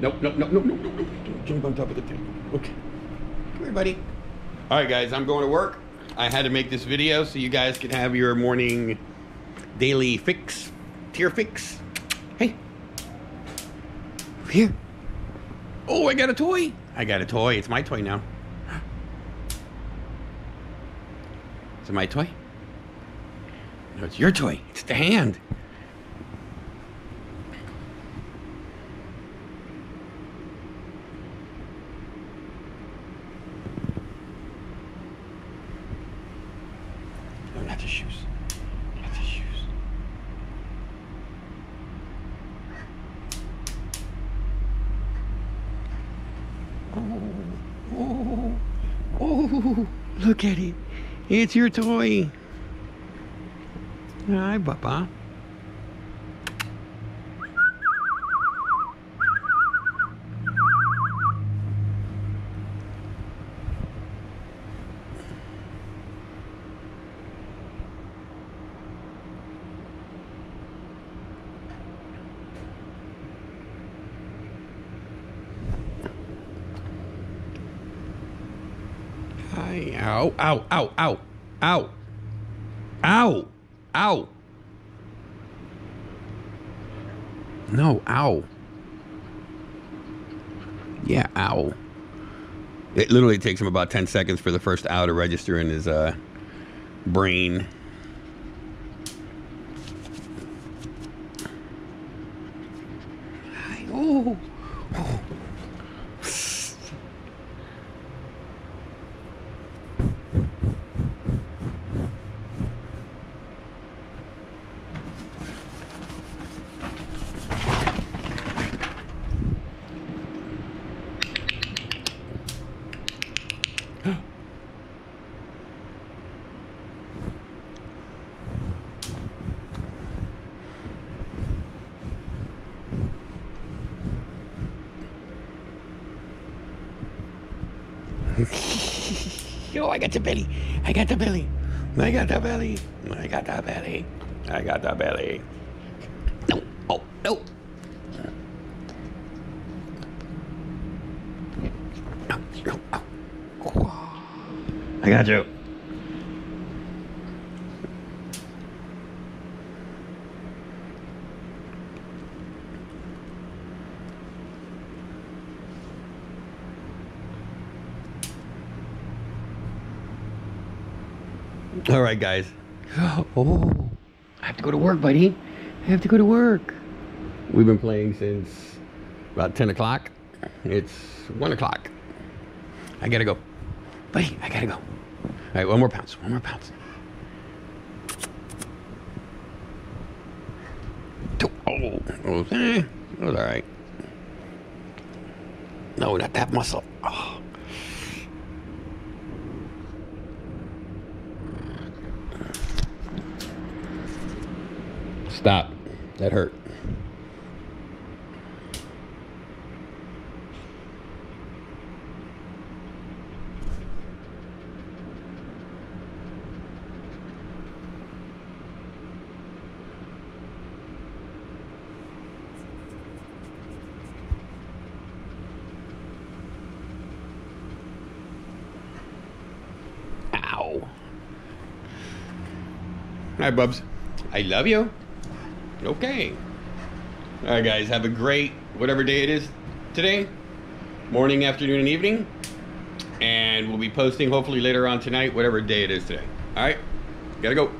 Nope, nope, nope, nope, nope, nope, nope. Don't jump on top of the thing. Okay. Come here, buddy. All right, guys, I'm going to work. I had to make this video so you guys can have your morning daily fix, Tyr fix. Hey. Here. Oh, I got a toy. I got a toy. It's my toy now. Is it my toy? No, it's your toy. It's the hand. Not the shoes. Not the shoes. Oh, oh, look at it. It's your toy. Hi, Papa. Hi. Ow, ow, ow, ow, ow, ow, ow. No, ow. Yeah, ow. It literally takes him about 10 seconds for the first ow to register in his uh, brain. Oh. Yo, I got the belly. I got the belly. I got the belly. I got the belly. I got the belly. No. Oh, no. No, no, no. I got you. All right, guys. Oh, I have to go to work, buddy. I have to go to work. We've been playing since about 10 o'clock. It's 1 o'clock. I gotta go. Buddy, I gotta go. All right, one more pounce. One more pounce. Oh, oh eh, it was all right. No, not that muscle. Oh. Stop. That hurt. Ow. All right, Bubs. I love you. Okay. All right, guys. Have a great whatever day it is today. Morning, afternoon, and evening. And we'll be posting hopefully later on tonight, whatever day it is today. All right. Gotta go.